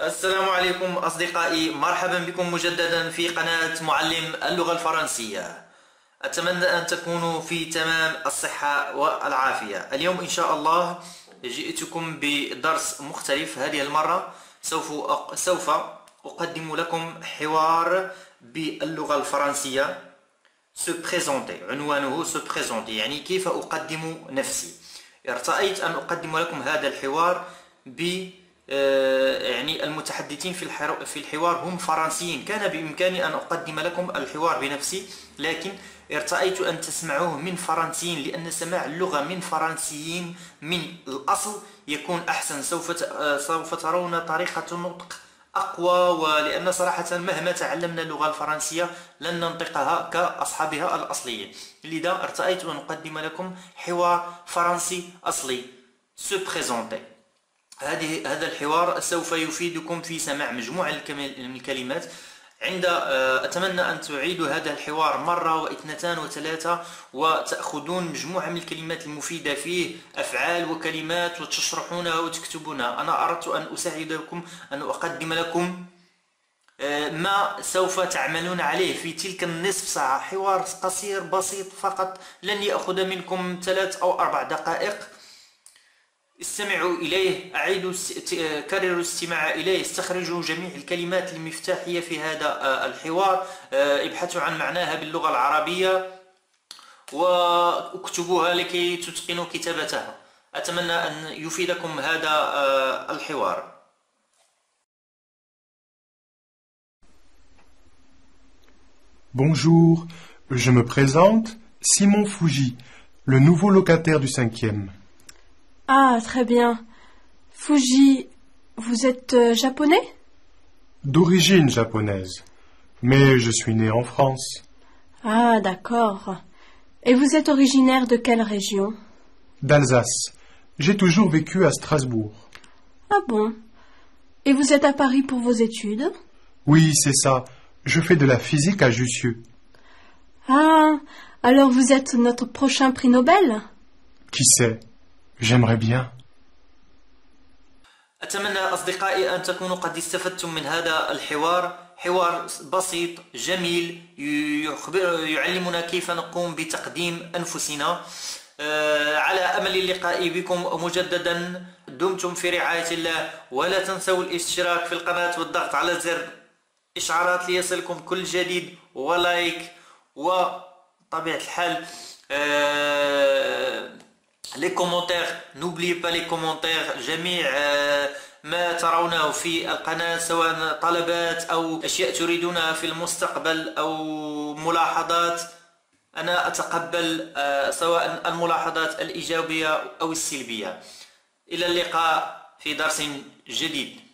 السلام عليكم أصدقائي. مرحبا بكم مجددا في قناة معلم اللغة الفرنسية. أتمنى أن تكونوا في تمام الصحة والعافية. اليوم إن شاء الله جئتكم بدرس مختلف. هذه المرة سوف سوف أقدم لكم حوار باللغة الفرنسية. عنوانه présenter. يعني كيف أقدم نفسي. ارتأيت أن أقدم لكم هذا الحوار ب آه، يعني المتحدثين في في الحوار هم فرنسيين. كان بإمكاني أن أقدم لكم الحوار بنفسي لكن ارتأيت أن تسمعوه من فرنسيين لأن سماع اللغة من فرنسيين من الأصل يكون أحسن. سوف آه، سوف ترون طريقة النطق أقوى ولأن صراحة مهما تعلمنا اللغة الفرنسية لن ننطقها كأصحابها الأصليين لذا ارتأيت أن أقدم لكم حوار فرنسي أصلي. se présenter هذه هذا الحوار سوف يفيدكم في سماع مجموعة من الكلمات. عند آه، أتمنى أن تعيدوا هذا الحوار مرة واثنتان وثلاثة وتأخذون مجموعة من الكلمات المفيدة فيه أفعال وكلمات وتشرحونها وتكتبونها. أنا أردت أن أساعدكم أن أقدم لكم آه، ما سوف تعملون عليه. في تلك النصف ساعة حوار قصير بسيط فقط لن يأخذ منكم ثلاث أو أربع دقائق. استمعوا إليه أعيدوا كرروا الاستماع إليه استخرجوا جميع الكلمات المفتاحية في هذا آه، الحوار آه، ابحثوا عن معناها باللغة العربية واكتبوها لكي تتقنوا كتابتها أتمنى أن يفيدكم هذا آه، الحوار Bonjour, je me présente, Simon Fougy, le nouveau locataire du cinquième. Ah, très bien. Fuji, vous êtes euh, japonais? D'origine japonaise, mais je suis né en France. Ah, d'accord. Et vous êtes originaire de quelle région? D'Alsace. J'ai toujours vécu à Strasbourg. Ah bon Et vous êtes à Paris pour vos études? Oui, c'est ça. Je fais de la physique à Jussieu. Ah, alors vous êtes notre prochain prix Nobel? Qui sait? J'aimerais bien. أتمنى أصدقائي أن تكونوا قد استفدتم من هذا الحوار. حوار بسيط جميل يخبر يعلمنا كيف نقوم بتقديم أنفسنا. آه، على أمل اللقاء بكم مجددا. دمتم في رعاية الله. ولا تنسوا الاشتراك في القناة والضغط على زر إشعارات ليصلكم كل جديد ولايك. وطبيعة الحال آه، les commentaires n'oubliez pas les commentaires جميع ما ترونه في القناة سواء طلبات أو أشياء تريدونها في المستقبل أو ملاحظات أنا أتقبل سواء الملاحظات الإيجابية أو السلبية إلى اللقاء في درس جديد